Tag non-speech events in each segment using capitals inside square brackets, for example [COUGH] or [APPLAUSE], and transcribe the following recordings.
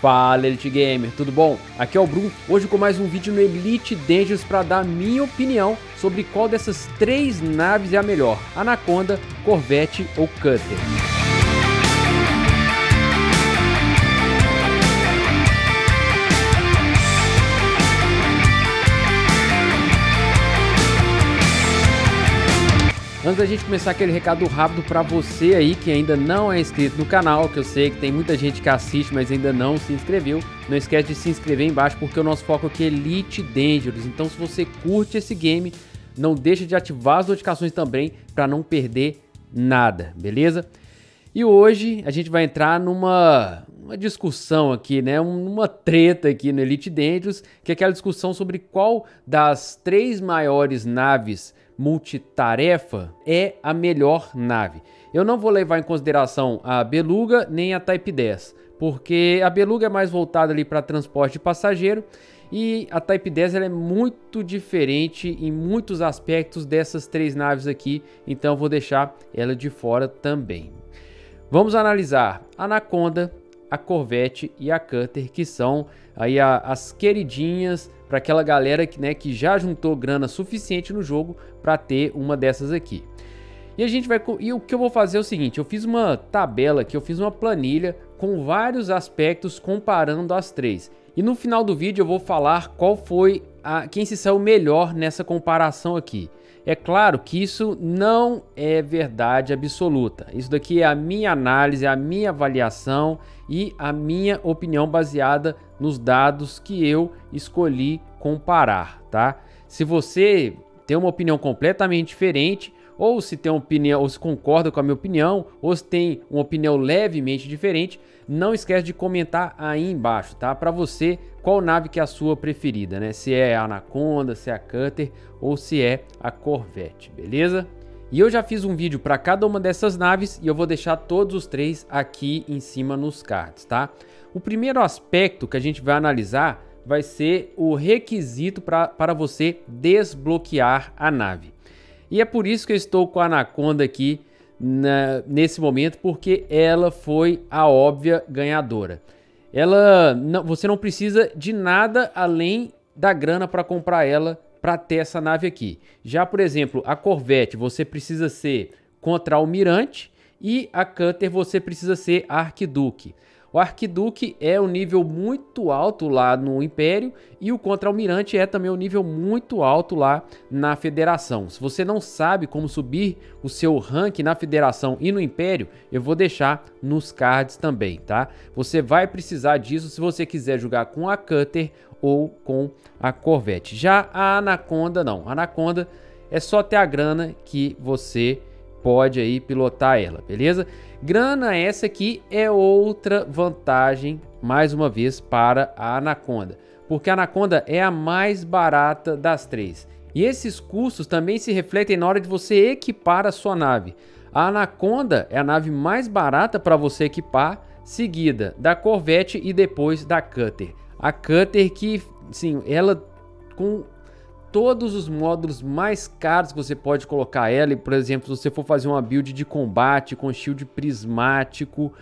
Fala Elite Gamer, tudo bom? Aqui é o Bruno, hoje com mais um vídeo no Elite Dangerous para dar minha opinião sobre qual dessas três naves é a melhor, Anaconda, Corvette ou Cutter. Antes da gente começar aquele recado rápido para você aí que ainda não é inscrito no canal, que eu sei que tem muita gente que assiste, mas ainda não se inscreveu, não esquece de se inscrever embaixo porque o nosso foco aqui é Elite Dangerous. Então se você curte esse game, não deixe de ativar as notificações também para não perder nada, beleza? E hoje a gente vai entrar numa uma discussão aqui, né? Uma treta aqui no Elite Dangerous, que é aquela discussão sobre qual das três maiores naves multitarefa é a melhor nave. Eu não vou levar em consideração a Beluga nem a Type 10, porque a Beluga é mais voltada ali para transporte de passageiro e a Type 10 ela é muito diferente em muitos aspectos dessas três naves aqui, então vou deixar ela de fora também. Vamos analisar a Anaconda, a Corvette e a Cutter, que são aí a, as queridinhas para aquela galera que, né, que já juntou grana suficiente no jogo para ter uma dessas aqui. E a gente vai e o que eu vou fazer é o seguinte, eu fiz uma tabela aqui, eu fiz uma planilha com vários aspectos comparando as três. E no final do vídeo eu vou falar qual foi a, quem se saiu melhor nessa comparação aqui. É claro que isso não é verdade absoluta. Isso daqui é a minha análise, a minha avaliação e a minha opinião baseada nos dados que eu escolhi comparar, tá? Se você tem uma opinião completamente diferente, ou se tem uma opinião, ou se concorda com a minha opinião, ou se tem uma opinião levemente diferente, não esquece de comentar aí embaixo, tá? Para você, qual nave que é a sua preferida, né? Se é a Anaconda, se é a Cutter ou se é a Corvette, beleza? E eu já fiz um vídeo para cada uma dessas naves e eu vou deixar todos os três aqui em cima nos cards, tá? O primeiro aspecto que a gente vai analisar vai ser o requisito pra, para você desbloquear a nave. E é por isso que eu estou com a Anaconda aqui na, nesse momento, porque ela foi a óbvia ganhadora. Ela, não, você não precisa de nada além da grana para comprar ela para ter essa nave aqui. Já, por exemplo, a Corvette, você precisa ser contra-almirante e a Cutter você precisa ser arquiduque. O Arquiduque é um nível muito alto lá no Império e o Contra-Almirante é também um nível muito alto lá na Federação. Se você não sabe como subir o seu rank na Federação e no Império, eu vou deixar nos cards também, tá? Você vai precisar disso se você quiser jogar com a Cutter ou com a Corvette. Já a Anaconda não. A Anaconda é só ter a grana que você pode aí pilotar ela, beleza? Grana essa aqui é outra vantagem, mais uma vez, para a Anaconda, porque a Anaconda é a mais barata das três. E esses custos também se refletem na hora de você equipar a sua nave. A Anaconda é a nave mais barata para você equipar, seguida da Corvette e depois da Cutter. A Cutter que, sim, ela com todos os módulos mais caros que você pode colocar ela. por exemplo, se você for fazer uma build de combate com shield prismático,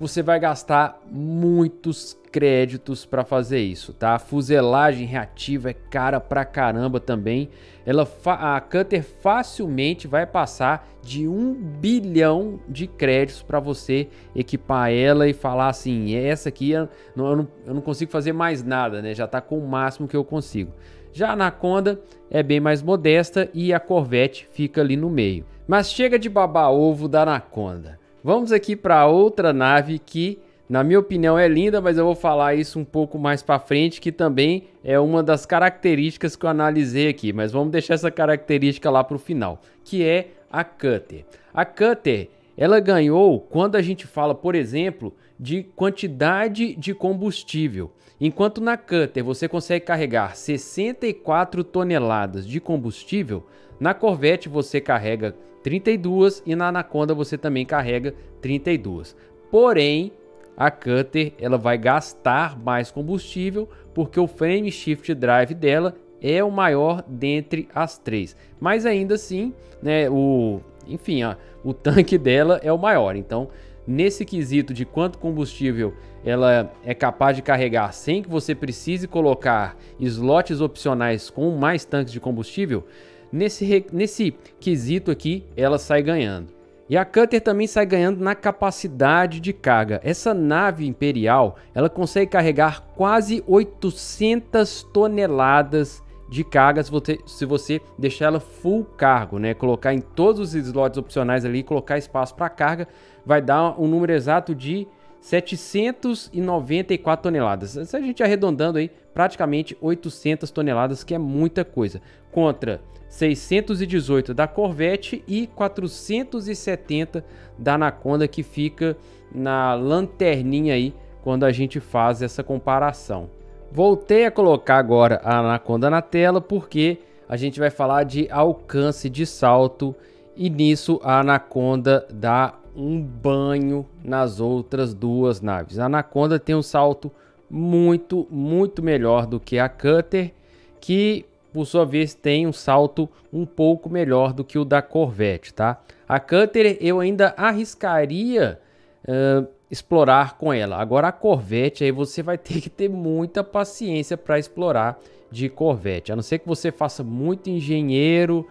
você vai gastar muitos créditos para fazer isso, tá? A fuselagem reativa é cara pra caramba também. Ela a Cutter facilmente vai passar de um bilhão de créditos para você equipar ela e falar assim, essa aqui eu não, eu não consigo fazer mais nada, né? Já tá com o máximo que eu consigo. Já a Anaconda é bem mais modesta e a Corvette fica ali no meio. Mas chega de babar ovo da Anaconda. Vamos aqui para outra nave que, na minha opinião, é linda, mas eu vou falar isso um pouco mais para frente, que também é uma das características que eu analisei aqui. Mas vamos deixar essa característica lá para o final, que é a Cutter. A Cutter, ela ganhou quando a gente fala, por exemplo, de quantidade de combustível. Enquanto na Cutter você consegue carregar 64 toneladas de combustível, na Corvette você carrega 32 e na Anaconda você também carrega 32. Porém, a Cutter ela vai gastar mais combustível porque o frame shift drive dela é o maior dentre as três. Mas ainda assim, né, o, enfim, ó, o tanque dela é o maior. Então, nesse quesito de quanto combustível ela é capaz de carregar sem que você precise colocar slots opcionais com mais tanques de combustível, nesse, nesse quesito aqui ela sai ganhando. E a Cutter também sai ganhando na capacidade de carga. Essa nave imperial, ela consegue carregar quase 800 toneladas de carga se você, se você deixar ela full cargo, né? Colocar em todos os slots opcionais ali, colocar espaço para carga, vai dar um número exato de 794 toneladas. Se a gente arredondando aí, praticamente 800 toneladas, que é muita coisa. Contra 618 da Corvette e 470 da Anaconda, que fica na lanterninha aí quando a gente faz essa comparação. Voltei a colocar agora a Anaconda na tela porque a gente vai falar de alcance de salto e nisso a Anaconda dá um banho nas outras duas naves. A Anaconda tem um salto muito, muito melhor do que a Cutter, que por sua vez tem um salto um pouco melhor do que o da Corvette, tá? A Cutter eu ainda arriscaria uh, explorar com ela. Agora a Corvette aí você vai ter que ter muita paciência para explorar de Corvette. A não ser que você faça muito engenheiro,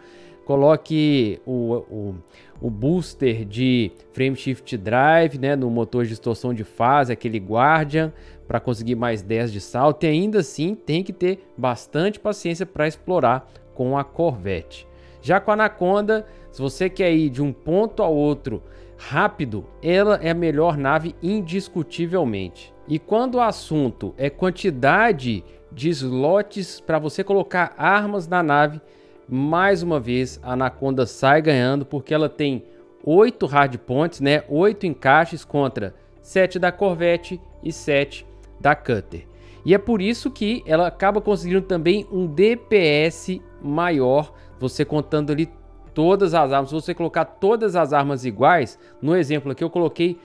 coloque o, o, o booster de frame shift drive né, no motor de distorção de fase, aquele Guardian, para conseguir mais 10 de salto. E ainda assim tem que ter bastante paciência para explorar com a Corvette. Já com a Anaconda, se você quer ir de um ponto ao outro rápido, ela é a melhor nave indiscutivelmente. E quando o assunto é quantidade de slots para você colocar armas na nave, mais uma vez a Anaconda sai ganhando porque ela tem 8 hardpoints, né? 8 encaixes contra 7 da Corvette e 7 da Cutter. E é por isso que ela acaba conseguindo também um DPS maior, você contando ali todas as armas. Se você colocar todas as armas iguais, no exemplo aqui eu coloquei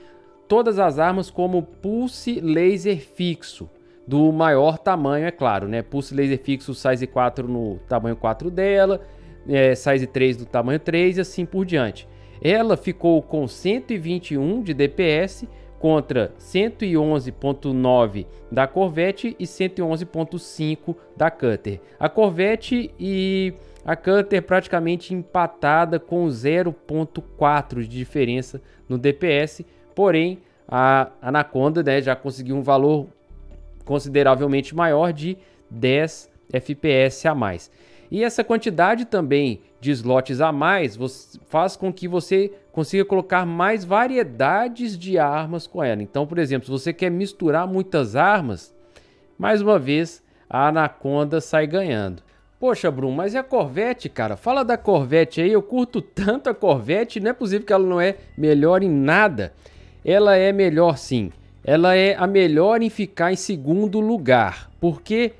todas as armas como pulse laser fixo do maior tamanho, é claro, né? Pulse laser fixo size 4 no tamanho 4 dela, é, size 3 do tamanho 3 e assim por diante. Ela ficou com 121 de DPS contra 111.9 da Corvette e 111.5 da Cutter. A Corvette e a Cutter praticamente empatada com 0.4 de diferença no DPS, porém a Anaconda né, já conseguiu um valor consideravelmente maior de 10 FPS a mais. E essa quantidade também de slots a mais faz com que você consiga colocar mais variedades de armas com ela. Então, por exemplo, se você quer misturar muitas armas, mais uma vez a Anaconda sai ganhando. Poxa, Bruno, mas e a Corvette, cara? Fala da Corvette aí, eu curto tanto a Corvette, não é possível que ela não é melhor em nada. Ela é melhor sim ela é a melhor em ficar em segundo lugar, porque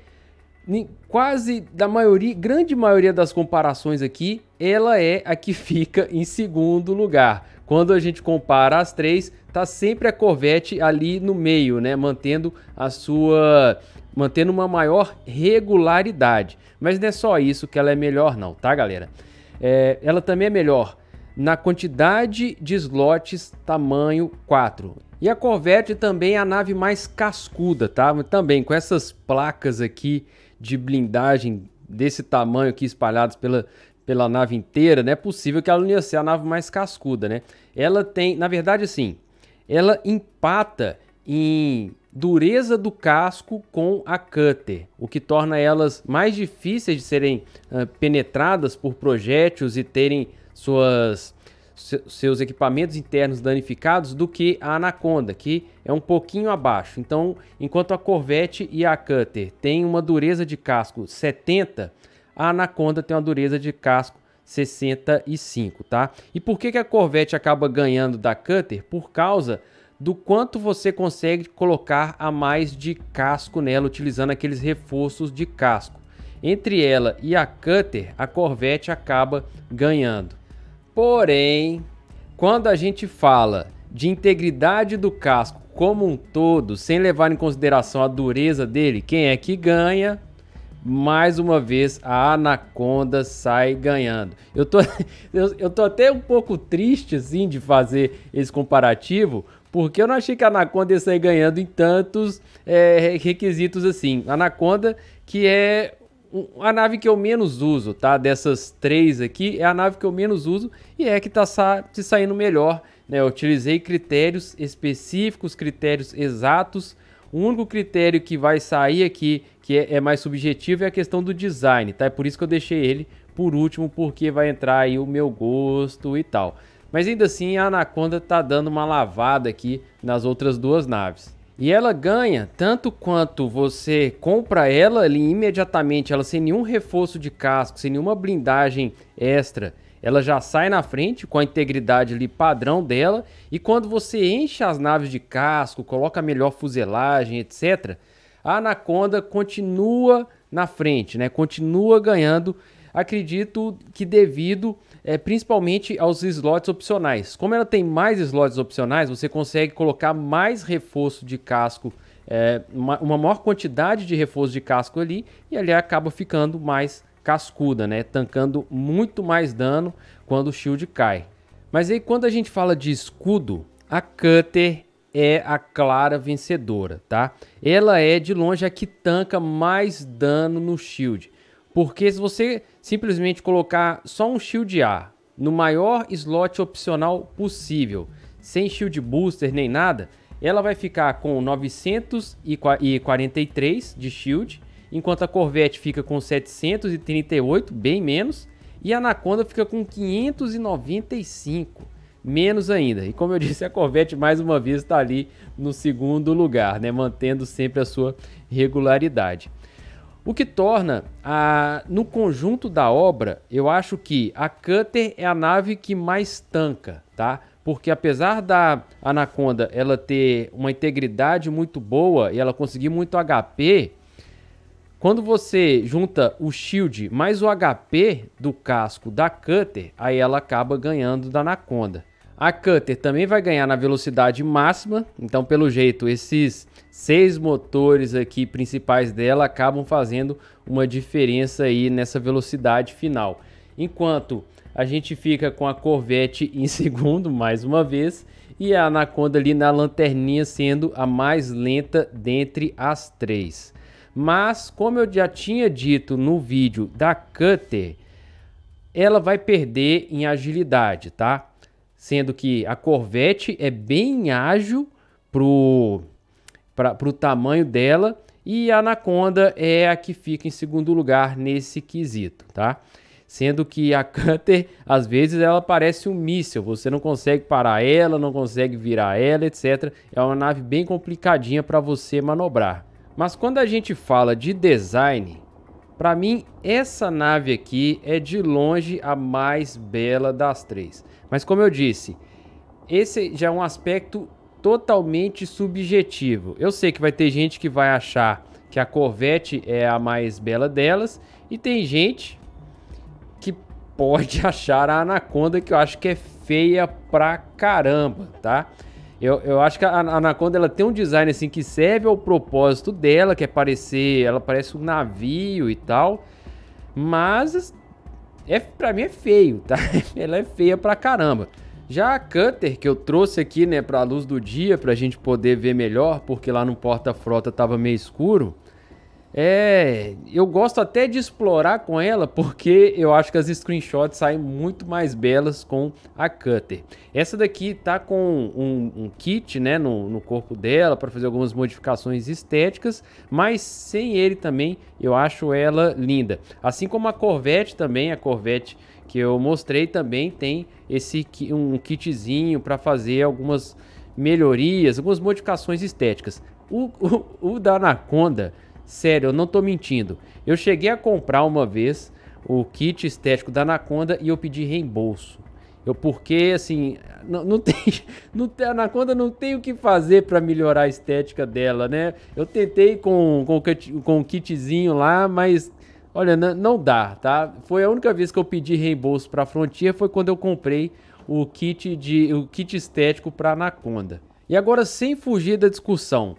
quase da maioria, grande maioria das comparações aqui, ela é a que [LAUGHS] fica em segundo lugar. Quando a gente compara as três, tá sempre a Corvette ali no meio, né, mantendo a sua mantendo uma maior regularidade. Mas não é só isso que ela é melhor não, tá, galera? É, ela também é melhor na quantidade de slots tamanho 4. E a Corvette também é a nave mais cascuda, tá? Também com essas placas aqui de blindagem desse tamanho aqui espalhadas pela, pela nave inteira, não é possível que ela não ia ser a nave mais cascuda, né? Ela tem, na verdade, assim, ela empata em dureza do casco com a Cutter, o que torna elas mais difíceis de serem uh, penetradas por projéteis e terem suas seus equipamentos internos danificados do que a Anaconda, que é um pouquinho abaixo. Então, enquanto a Corvette e a Cutter têm uma dureza de casco 70, a Anaconda tem uma dureza de casco 65, tá? E por que, que a Corvette acaba ganhando da Cutter? Por causa do quanto você consegue colocar a mais de casco nela, utilizando aqueles reforços de casco. Entre ela e a Cutter, a Corvette acaba ganhando. Porém, quando a gente fala de integridade do casco como um todo, sem levar em consideração a dureza dele, quem é que ganha? Mais uma vez, a Anaconda sai ganhando. Eu tô, [LAUGHS] eu, eu tô até um pouco triste assim de fazer esse comparativo, Porque eu não achei que a Anaconda ia sair ganhando em tantos é, requisitos assim. Anaconda, que é a nave que eu menos uso, tá? Dessas três aqui, é a nave que eu menos uso e é que tá sa se saindo melhor. Né? Eu utilizei critérios específicos, critérios exatos. O único critério que vai sair aqui, que é, é mais subjetivo, é a questão do design, tá? É por isso que eu deixei ele por último, porque vai entrar aí o meu gosto e tal. Mas ainda assim, a Anaconda tá dando uma lavada aqui nas outras duas naves. E ela ganha tanto quanto você compra ela ali imediatamente, ela sem nenhum reforço de casco, sem nenhuma blindagem extra. Ela já sai na frente com a integridade ali padrão dela. E quando você enche as naves de casco, coloca melhor fuselagem, etc., a Anaconda continua na frente, né? Continua ganhando. Acredito que devido é, principalmente aos slots opcionais. Como ela tem mais slots opcionais, você consegue colocar mais reforço de casco, é, uma, uma, maior quantidade de reforço de casco ali, e ali acaba ficando mais cascuda, né? Tancando muito mais dano quando o shield cai. Mas aí quando a gente fala de escudo, a Cutter é a clara vencedora, tá? Ela é de longe a que tanca mais dano no shield. Porque se você simplesmente colocar só um shield A no maior slot opcional possível, sem shield booster nem nada, ela vai ficar com 943 de shield, enquanto a Corvette fica com 738, bem menos, e a Anaconda fica com 595, menos ainda. E como eu disse, a Corvette mais uma vez está ali no segundo lugar, né, mantendo sempre a sua regularidade. O que torna, a, no conjunto da obra, eu acho que a Cutter é a nave que mais tanca, tá? Porque apesar da Anaconda ela ter uma integridade muito boa e ela conseguir muito HP, quando você junta o shield mais o HP do casco da Cutter, aí ela acaba ganhando da Anaconda. A Cutter também vai ganhar na velocidade máxima, então pelo jeito esses seis motores aqui principais dela acabam fazendo uma diferença aí nessa velocidade final. Enquanto a gente fica com a Corvette em [LAUGHS] segundo, mais uma vez, e a Anaconda ali na lanterninha sendo a mais lenta dentre as três. Mas, como eu já tinha dito no vídeo da Cutter, ela vai perder em agilidade, tá? Sendo que a Corvette é bem ágil pro para o tamanho dela e a Anaconda é a que fica em segundo lugar nesse quesito, tá? Sendo que a Cutter, às vezes, ela parece um míssil, você não consegue parar ela, não consegue virar ela, etc. É uma nave bem complicadinha para você manobrar. Mas quando a gente fala de design, para mim essa nave aqui é de longe a mais bela das três. Mas como eu disse, esse já é um aspecto totalmente subjetivo. Eu sei que vai ter gente que vai achar que a Corvette é a mais bela delas e tem gente que pode [LAUGHS] achar a Anaconda que eu acho que é feia pra caramba, tá? Eu, eu acho que a Anaconda ela tem um design assim que serve ao propósito dela, que é parecer, ela parece um navio e tal, mas é para mim é feio, tá? [LAUGHS] Ela é feia pra caramba. Já a Cutter, que eu trouxe aqui, né, para a luz do dia, para a gente poder ver melhor, porque lá no porta-frota tava meio escuro. É, eu gosto até de explorar com ela, porque eu acho que as screenshots saem muito mais belas com a Cutter. Essa daqui tá com um, um kit, né, no, no corpo dela para fazer algumas modificações estéticas, mas sem ele também eu acho ela linda. Assim como a Corvette também, a Corvette que eu mostrei também tem esse um kitzinho para fazer algumas melhorias, algumas modificações estéticas. O, o, o, da Anaconda, sério, eu não tô mentindo. Eu cheguei a comprar uma vez o kit estético da Anaconda e eu pedi reembolso. Eu porque assim, não, não [LAUGHS] tem, não tem, a Anaconda não tem o que fazer para melhorar a estética dela, né? Eu tentei com com, com o kitzinho lá, mas Olha, não dá, tá? Foi a única vez que eu pedi reembolso para Frontier foi quando eu comprei o kit de o kit estético para Anaconda. E agora sem fugir da discussão,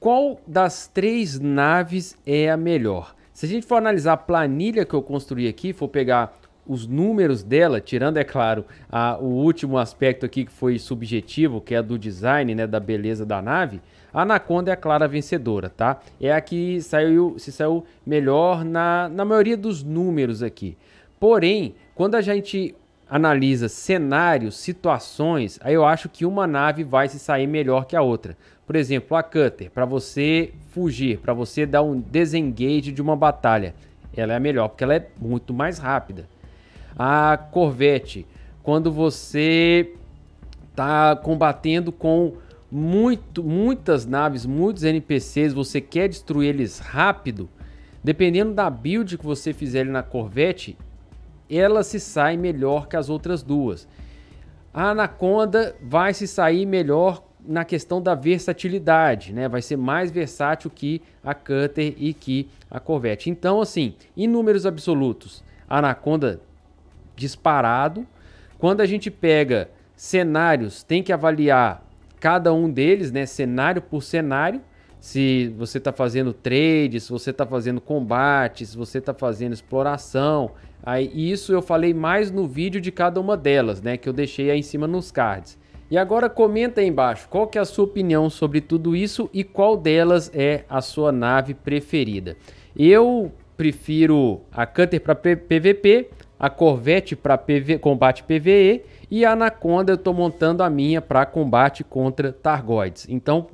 qual das três naves é a melhor? Se a gente for analisar a planilha que eu construí aqui, for pegar os números dela, tirando, é claro, a, o último aspecto aqui que foi subjetivo, que é do design, né, da beleza da nave, a Anaconda é a clara vencedora, tá? É a que saiu, se saiu melhor na, na maioria dos números aqui. Porém, quando a gente analisa cenários, situações, aí eu acho que uma nave vai se sair melhor que a outra. Por exemplo, a Cutter, para você fugir, para você dar um desengage de uma batalha, ela é melhor porque ela é muito mais rápida. A Corvette, quando você está combatendo com muito, muitas naves, muitos NPCs, você quer destruir eles rápido, dependendo da build que você fizer na Corvette, ela se sai melhor que as outras duas. A Anaconda vai se sair melhor na questão da versatilidade, né? Vai ser mais versátil que a Cutter e que a Corvette. Então, assim, em números absolutos, a Anaconda disparado. Quando a gente pega cenários, tem que avaliar cada um deles, né? Cenário por cenário. Se você está fazendo trade, se você está fazendo combate, se você está fazendo exploração. Aí, isso eu falei mais no vídeo de cada uma delas, né? Que eu deixei aí em cima nos cards. E agora comenta aí embaixo qual que é a sua opinião sobre tudo isso e qual delas é a sua nave preferida. Eu prefiro a Cutter para PVP, a Corvette para combate PVE e a Anaconda eu estou montando a minha para combate contra Targoids. Então,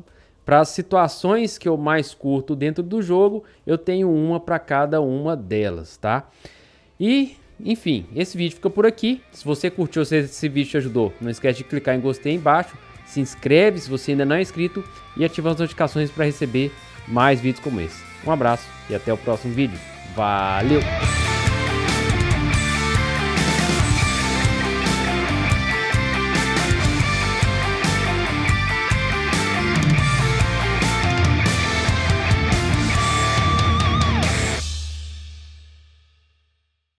para as situações que eu mais curto dentro do jogo, eu tenho uma para cada uma delas, tá? E enfim, esse vídeo fica por aqui. Se você curtiu, se esse vídeo te ajudou, não esquece de clicar em gostei aí embaixo. Se inscreve se você ainda não é inscrito e ativa as notificações para receber mais vídeos como esse. Um abraço e até o próximo vídeo. Valeu!